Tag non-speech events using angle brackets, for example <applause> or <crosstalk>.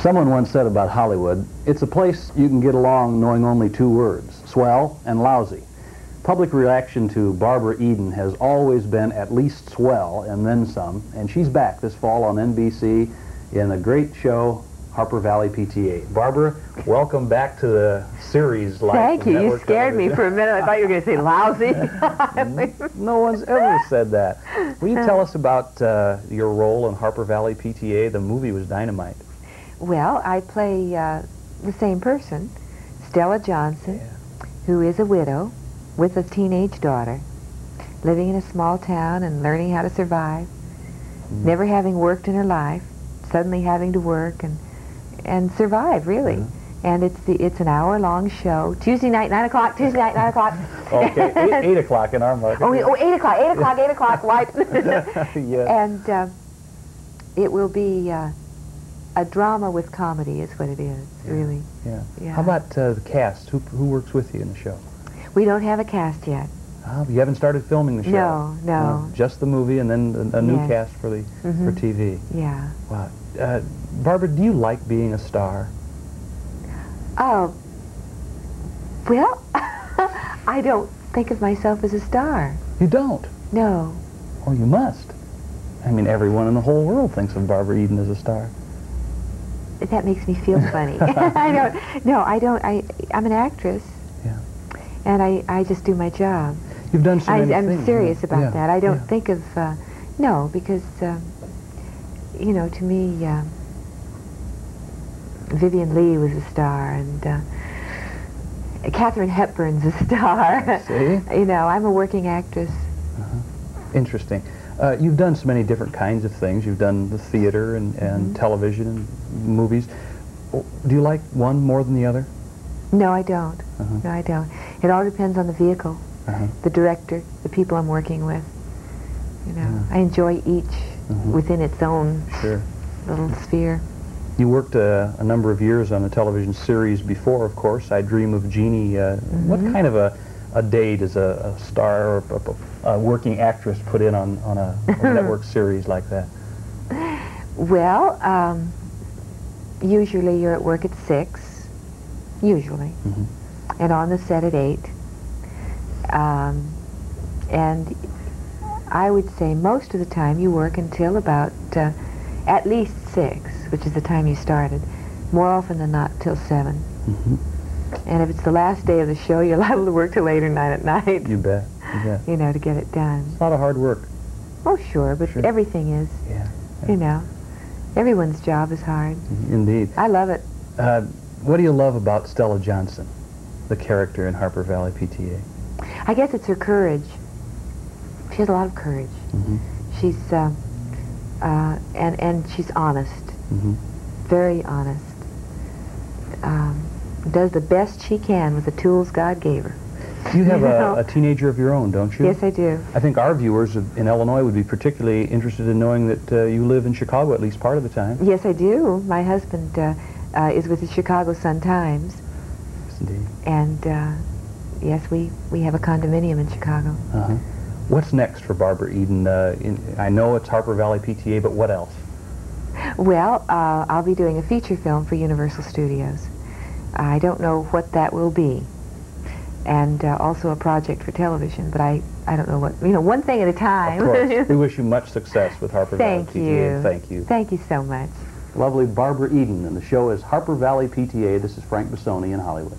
Someone once said about Hollywood, it's a place you can get along knowing only two words, swell and lousy. Public reaction to Barbara Eden has always been at least swell and then some, and she's back this fall on NBC in a great show, Harper Valley PTA. Barbara, welcome back to the series. Life Thank you. You scared me for a minute. I thought you were going to say <laughs> lousy. No one's ever said that. Will you tell us about uh, your role in Harper Valley PTA? The movie was dynamite. Well, I play uh, the same person, Stella Johnson, who is a widow with a teenage daughter, living in a small town and learning how to survive, Mm. never having worked in her life, suddenly having to work and and survive really. Mhm. And it's the it's an hour long show. Tuesday night, nine o'clock. Tuesday night, nine o'clock. <laughs> Okay, eight, eight o'clock in our market. Oh, oh, eight o'clock, eight o'clock, eight o'clock, right? <laughs> yeah. <laughs> and uh, it will be uh, a drama with comedy is what it is, Yeah. really. yeah. yeah. How about uh, the cast? Who, who works with you in the show? We don't have a cast yet. Ah, you haven't started filming the show? No, no. just the movie and then a, a new Yes. cast for the for Mhm. TV. Yeah. Wow. Uh, Barbara, do you like being a star? Oh, well, <laughs> I don't think of myself as a star. You don't? No. Oh, you must. I mean, everyone in the whole world thinks of Barbara Eden as a star. That makes me feel <laughs> funny. <laughs> I don't. No, I don't. I I'm an actress. Yeah. And I I just do my job. You've done so I, many I'm things. serious about Yeah, that. I don't yeah. think of uh, no because um, you know to me uh, Vivien Leigh was a star and uh, Katharine Hepburn's a <laughs> star. See? you know I'm a working actress. Interesting. Uh, you've done so many different kinds of things. You've done the theater and, and Mhm. television and movies. Do you like one more than the other? No, I don't. Uh-huh. No, I don't. It all depends on the vehicle, Uh-huh. the director, the people I'm working with. You know, Yeah. I enjoy each Mhm. within its own Sure. little sphere. You worked uh, a number of years on a television series before, of course. I Dream of Jeannie. Uh, What Mhm. kind of a, a day as a, a star or a, a working actress put in on, on a, a <laughs> network series like that? Well, um, usually you're at work at six, usually, Mhm. and on the set at eight. Um, and I would say most of the time you work until about uh, at least six, which is the time you started. More often than not, till seven. Mhm. And if it's the last day of the show, you're <laughs> liable to work till later night at night. You bet. You <laughs> bet. You know, to get it done. It's a lot of hard work. Oh, sure, but Sure. everything is. Yeah. You know, everyone's job is hard. Indeed. I love it. Uh, what do you love about Stella Johnson, the character in Harper Valley PTA? I guess it's her courage. She has a lot of courage. Mm-hmm. She's uh, uh, and and she's honest, Mm-hmm. very honest. Um, does the best she can with the tools God gave her. You have You know? a, a teenager of your own, don't you? Yes, I do. I think our viewers in Illinois would be particularly interested in knowing that uh, you live in Chicago at least part of the time. Yes, I do. My husband uh, uh, is with the Chicago Sun Times, Yes, indeed. and uh, yes, we we have a condominium in Chicago. Uh-huh. What's next for Barbara Eden? Uh, in, I know it's Harper Valley PTA, but what else? Well, uh, I'll be doing a feature film for Universal Studios. I don't know what that will be, and uh, also a project for television. But I, I don't know what you know. One thing at a time. Of course. <laughs> we wish you much success with Harper Thank Valley PTA. you. Thank you. Thank you so much. Lovely Barbara Eden, and the show is Harper Valley PTA. This is Frank Bussone in Hollywood.